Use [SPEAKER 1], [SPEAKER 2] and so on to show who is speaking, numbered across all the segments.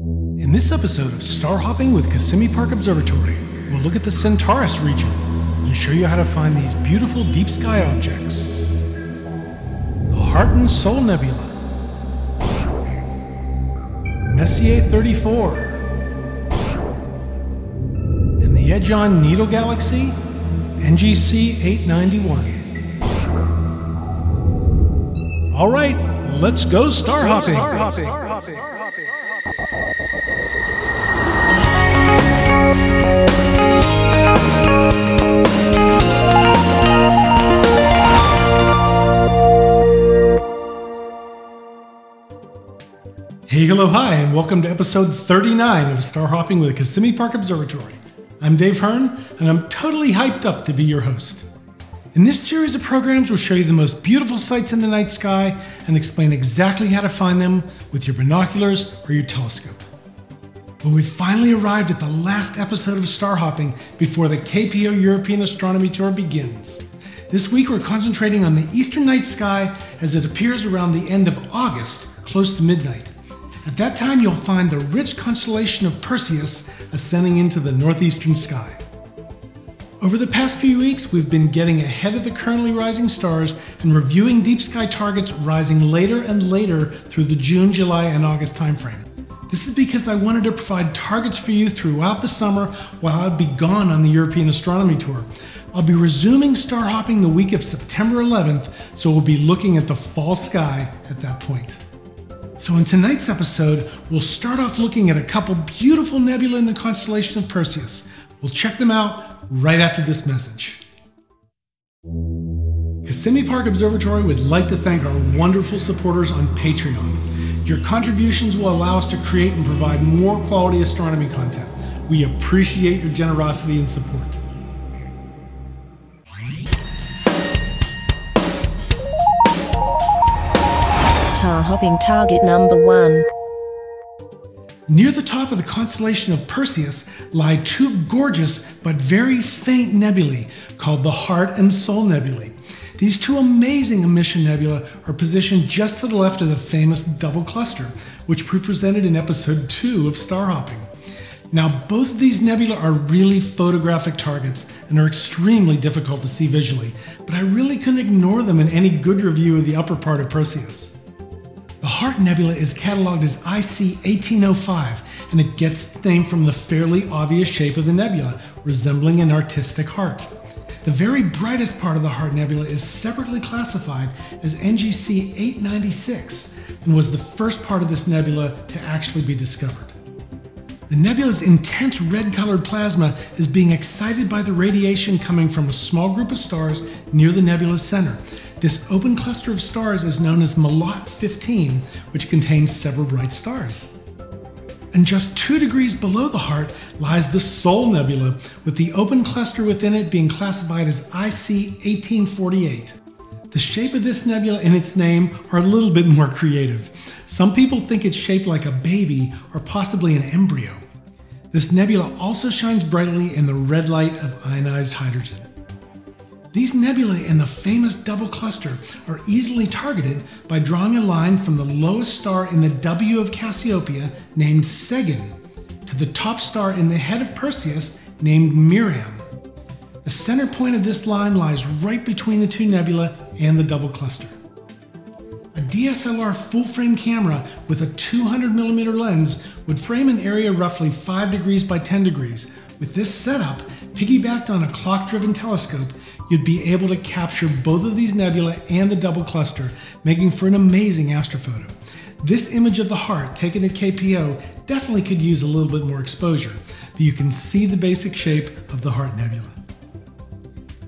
[SPEAKER 1] In this episode of Star Hopping with Kissimmee Park Observatory, we'll look at the Centaurus region and show you how to find these beautiful deep sky objects. The Heart and Soul Nebula, Messier 34, and the Edgeon Needle Galaxy, NGC 891. All right, let's go star hopping. Star hopping. Star hopping. Star hopping. Hey, hello, hi, and welcome to episode 39 of Star Hopping with the Kissimmee Park Observatory. I'm Dave Hearn, and I'm totally hyped up to be your host. In this series of programs, we'll show you the most beautiful sights in the night sky and explain exactly how to find them with your binoculars or your telescope. But we finally arrived at the last episode of Star Hopping before the KPO European Astronomy Tour begins. This week we're concentrating on the eastern night sky as it appears around the end of August, close to midnight. At that time you'll find the rich constellation of Perseus ascending into the northeastern sky. Over the past few weeks, we've been getting ahead of the currently rising stars and reviewing deep sky targets rising later and later through the June, July, and August timeframe. This is because I wanted to provide targets for you throughout the summer while I'd be gone on the European Astronomy Tour. I'll be resuming star hopping the week of September 11th, so we'll be looking at the fall sky at that point. So, in tonight's episode, we'll start off looking at a couple beautiful nebulae in the constellation of Perseus. We'll check them out right after this message. Kissimmee Park Observatory would like to thank our wonderful supporters on Patreon. Your contributions will allow us to create and provide more quality astronomy content. We appreciate your generosity and support.
[SPEAKER 2] Star hopping target number one.
[SPEAKER 1] Near the top of the constellation of Perseus lie two gorgeous but very faint nebulae called the Heart and Soul Nebulae. These two amazing emission nebulae are positioned just to the left of the famous double cluster, which we presented in episode 2 of Star Hopping. Now, both of these nebulae are really photographic targets and are extremely difficult to see visually, but I really couldn't ignore them in any good review of the upper part of Perseus. The Heart Nebula is cataloged as IC 1805, and it gets its name from the fairly obvious shape of the nebula, resembling an artistic heart. The very brightest part of the Heart Nebula is separately classified as NGC 896 and was the first part of this nebula to actually be discovered. The nebula's intense red colored plasma is being excited by the radiation coming from a small group of stars near the nebula's center. This open cluster of stars is known as Melotte 15, which contains several bright stars and just two degrees below the heart lies the Soul Nebula, with the open cluster within it being classified as IC 1848. The shape of this nebula and its name are a little bit more creative. Some people think it's shaped like a baby or possibly an embryo. This nebula also shines brightly in the red light of ionized hydrogen. These nebulae in the famous double cluster are easily targeted by drawing a line from the lowest star in the W of Cassiopeia, named Segin, to the top star in the head of Perseus, named Miram. The center point of this line lies right between the two nebulae and the double cluster. A DSLR full frame camera with a 200 millimeter lens would frame an area roughly 5 degrees by 10 degrees. With this setup, piggybacked on a clock driven telescope, you'd be able to capture both of these nebula and the double cluster, making for an amazing astrophoto. This image of the heart taken at KPO definitely could use a little bit more exposure, but you can see the basic shape of the heart nebula.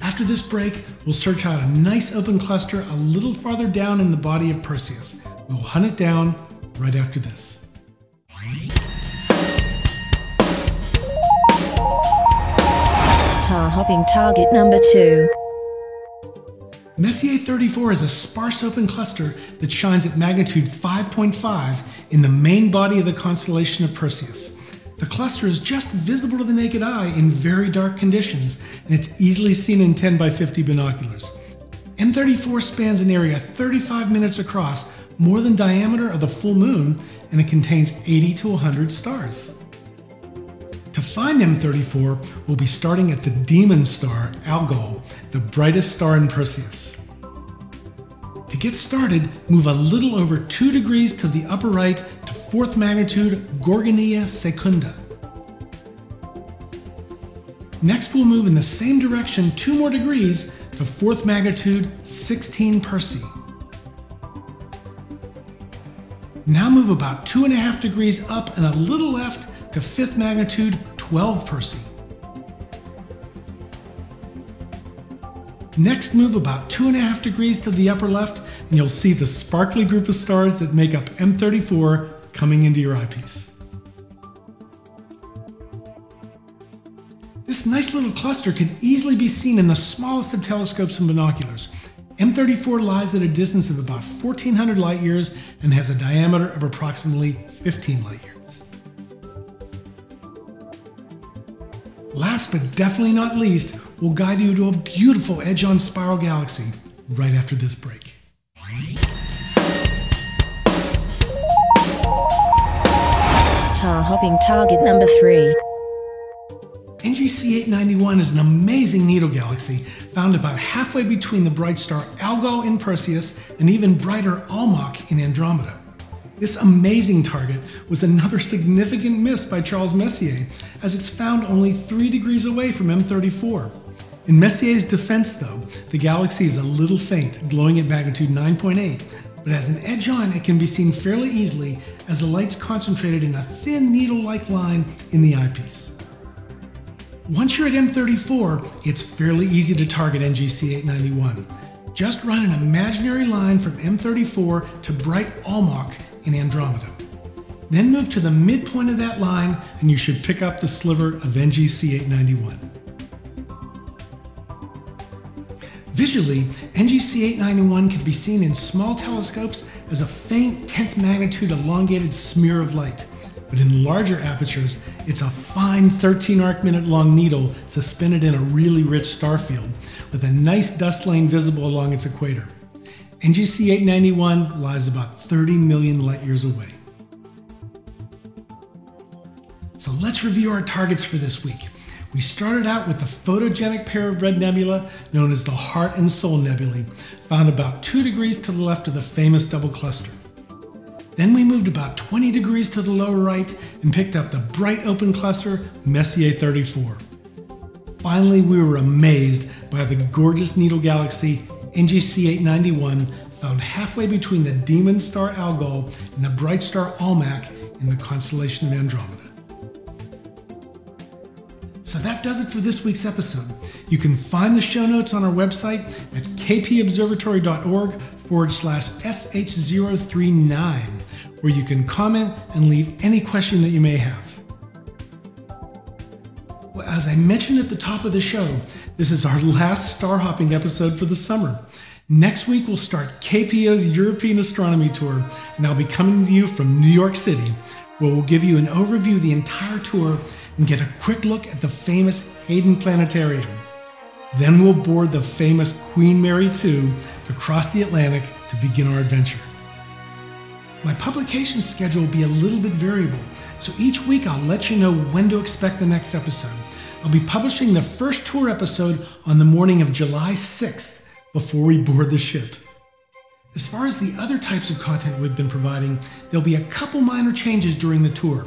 [SPEAKER 1] After this break, we'll search out a nice open cluster a little farther down in the body of Perseus. We'll hunt it down right after this.
[SPEAKER 2] car hopping target number two.
[SPEAKER 1] Messier 34 is a sparse open cluster that shines at magnitude 5.5 in the main body of the constellation of Perseus. The cluster is just visible to the naked eye in very dark conditions, and it's easily seen in 10 by 50 binoculars. M34 spans an area 35 minutes across, more than diameter of the full moon, and it contains 80 to 100 stars find M34, we'll be starting at the demon star, Algol, the brightest star in Perseus. To get started, move a little over 2 degrees to the upper right to 4th magnitude Gorgonia Secunda. Next we'll move in the same direction 2 more degrees to 4th magnitude 16 Persei. Now move about 2.5 degrees up and a little left to 5th magnitude 12 Persei. Next move about two and a half degrees to the upper left and you'll see the sparkly group of stars that make up M34 coming into your eyepiece. This nice little cluster can easily be seen in the smallest of telescopes and binoculars. M34 lies at a distance of about 1400 light years and has a diameter of approximately 15 light years. Last but definitely not least, we'll guide you to a beautiful edge on spiral galaxy right after this break.
[SPEAKER 2] Star hopping target number three.
[SPEAKER 1] NGC 891 is an amazing needle galaxy found about halfway between the bright star Algol in Perseus and even brighter Almach in Andromeda. This amazing target was another significant miss by Charles Messier, as it's found only three degrees away from M34. In Messier's defense, though, the galaxy is a little faint, glowing at magnitude 9.8, but as an edge on, it can be seen fairly easily as the light's concentrated in a thin needle like line in the eyepiece. Once you're at M34, it's fairly easy to target NGC 891. Just run an imaginary line from M34 to Bright Almach and Andromeda. Then move to the midpoint of that line and you should pick up the sliver of NGC 891. Visually, NGC 891 can be seen in small telescopes as a faint 10th magnitude elongated smear of light, but in larger apertures, it's a fine 13 arc minute long needle suspended in a really rich star field with a nice dust lane visible along its equator. NGC 891 lies about 30 million light years away. So let's review our targets for this week. We started out with the photogenic pair of red nebula known as the Heart and Soul Nebulae, found about 2 degrees to the left of the famous double cluster. Then we moved about 20 degrees to the lower right and picked up the bright open cluster Messier 34. Finally, we were amazed by the gorgeous needle galaxy NGC 891 found halfway between the demon star Algol and the bright star Almach in the constellation of Andromeda. So that does it for this week's episode. You can find the show notes on our website at kpobservatory.org forward slash SH039, where you can comment and leave any question that you may have. Well, as I mentioned at the top of the show, this is our last star hopping episode for the summer. Next week, we'll start KPO's European Astronomy Tour, and I'll be coming to you from New York City, where we'll give you an overview of the entire tour and get a quick look at the famous Hayden Planetarium. Then we'll board the famous Queen Mary II to cross the Atlantic to begin our adventure. My publication schedule will be a little bit variable, so each week I'll let you know when to expect the next episode. I'll be publishing the first tour episode on the morning of July 6th before we board the ship. As far as the other types of content we've been providing, there'll be a couple minor changes during the tour.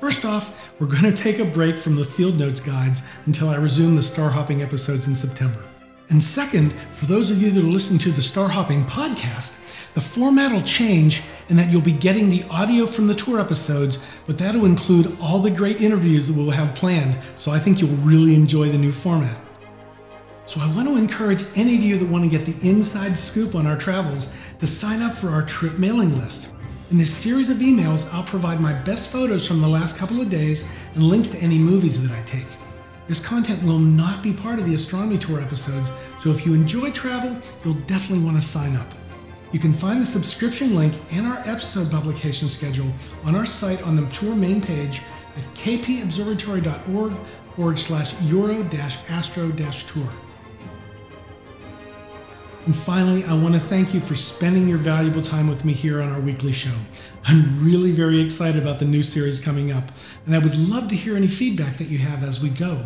[SPEAKER 1] First off, we're going to take a break from the field notes guides until I resume the star hopping episodes in September. And second, for those of you that are listening to the Star Hopping podcast, the format will change and that you'll be getting the audio from the tour episodes, but that'll include all the great interviews that we'll have planned, so I think you'll really enjoy the new format. So I want to encourage any of you that want to get the inside scoop on our travels to sign up for our trip mailing list. In this series of emails, I'll provide my best photos from the last couple of days and links to any movies that I take. This content will not be part of the Astronomy Tour episodes, so if you enjoy travel, you'll definitely want to sign up. You can find the subscription link and our episode publication schedule on our site on the tour main page at kpobservatory.org forward slash euro astro tour. And finally, I want to thank you for spending your valuable time with me here on our weekly show. I'm really very excited about the new series coming up, and I would love to hear any feedback that you have as we go.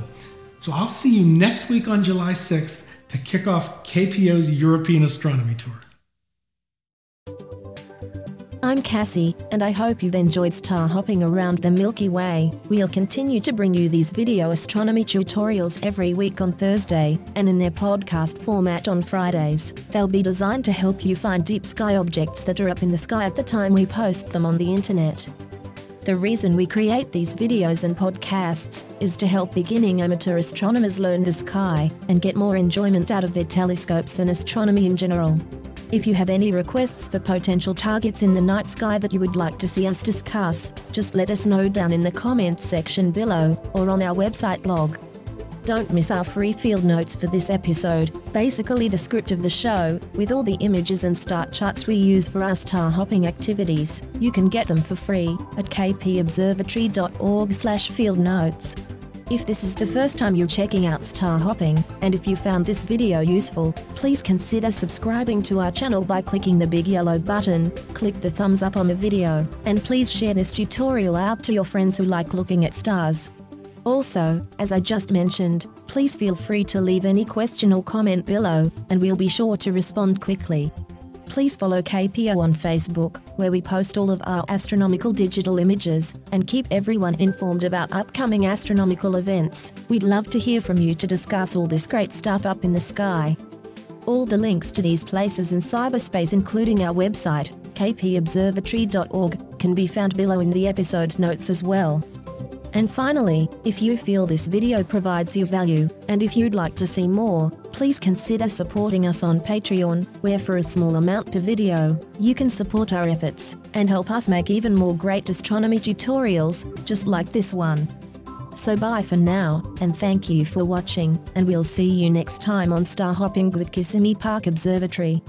[SPEAKER 1] So I'll see you next week on July 6th to kick off KPO's European Astronomy Tour.
[SPEAKER 2] I'm Cassie, and I hope you've enjoyed star hopping around the Milky Way. We'll continue to bring you these video astronomy tutorials every week on Thursday, and in their podcast format on Fridays. They'll be designed to help you find deep sky objects that are up in the sky at the time we post them on the internet. The reason we create these videos and podcasts is to help beginning amateur astronomers learn the sky and get more enjoyment out of their telescopes and astronomy in general. If you have any requests for potential targets in the night sky that you would like to see us discuss, just let us know down in the comments section below, or on our website blog. Don't miss our free field notes for this episode, basically the script of the show, with all the images and start charts we use for our star hopping activities. You can get them for free at kpobservatory.org slash field notes. If this is the first time you're checking out Star Hopping, and if you found this video useful, please consider subscribing to our channel by clicking the big yellow button, click the thumbs up on the video, and please share this tutorial out to your friends who like looking at stars. Also, as I just mentioned, please feel free to leave any question or comment below, and we'll be sure to respond quickly. Please follow KPO on Facebook, where we post all of our astronomical digital images, and keep everyone informed about upcoming astronomical events. We'd love to hear from you to discuss all this great stuff up in the sky. All the links to these places in cyberspace, including our website, kpobservatory.org, can be found below in the episode notes as well. And finally, if you feel this video provides you value, and if you'd like to see more, please consider supporting us on Patreon, where for a small amount per video, you can support our efforts and help us make even more great astronomy tutorials, just like this one. So bye for now, and thank you for watching, and we'll see you next time on Star Hopping with Kissimmee Park Observatory.